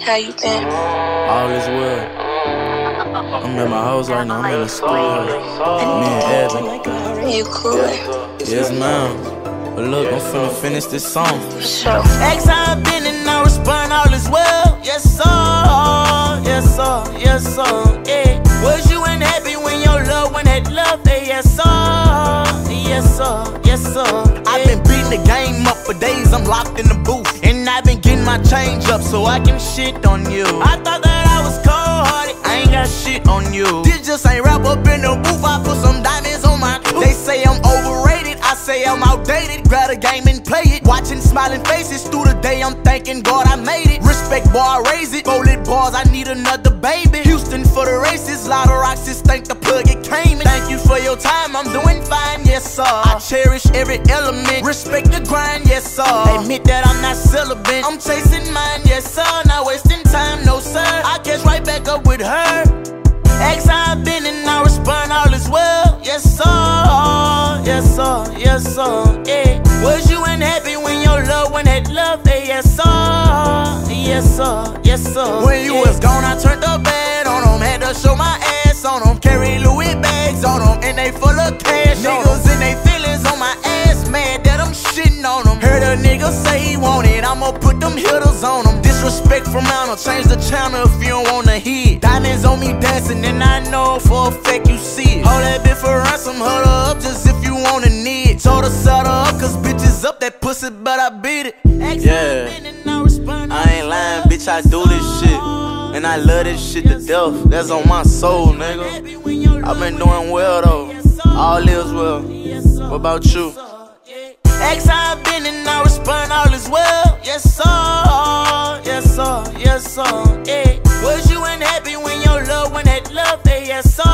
How you been? All is well. I'm at my house right now. I'm in the schoolhouse. Me and Evan. You cool? Yes, ma'am. But look, I'm finna finish this song. Sure. X I've been and I respond all is well. Yes, sir. Yes, sir. Yes, sir. Yeah. Was you unhappy when your love one had love? Hey, yes, sir. Yes, sir. Yes, sir. I've been beating the game up for days. I'm locked in the booth. And I've been getting my change up so I can shit on you. I thought that I was cold hearted. I ain't got shit on you. This just ain't rap up in the booth. I put some diamonds on my tooth. They say I'm overrated. I say I'm outdated. Grab a game and play it. Watching smiling faces through the day. I'm thanking God I made it. Respect, I raise it. Bullet bars, I need another baby. Houston for the races. Lot of rocks, just thank the plug it came in. Thank you for your time. I'm doing yes, sir. I cherish every element. Respect the grind, yes, sir. Admit that I'm not celibate. I'm chasing mine, yes, sir. Not wasting time, no, sir. I catch right back up with her. X I've been and I respond all is well. Yes, sir. Yes, sir. Yes, sir. Yeah. Was you unhappy when your loved one had love? Hey, eh, yes, sir. Yes, sir. Yes, sir. When you eh. was gone, I turned the bed on them. Had to show my ass on them. Carry Louis bags on them. And they full of cash. Niggas in they feelings on my ass. Mad that I'm shitting on them. Heard a nigga say he want it. I'ma put them hitters on them. Disrespect from Mount. Change the channel if you don't wanna hear. Diamonds on me dancing. And I know for a fact you see it. Hold that bitch for ransom. Hold her up just if you wanna need. Told her set her up. Cause bitches up that pussy, but I beat it. Yeah. I ain't lying, bitch. I do this. And I love this shit to death. That's on my soul, nigga. I've been doing well though. All is well. What about you? X I've been and I respond all is well. Yes, sir. Yes, sir. Yes, sir. Yeah. Was you unhappy when your loved one had love? Yes, sir.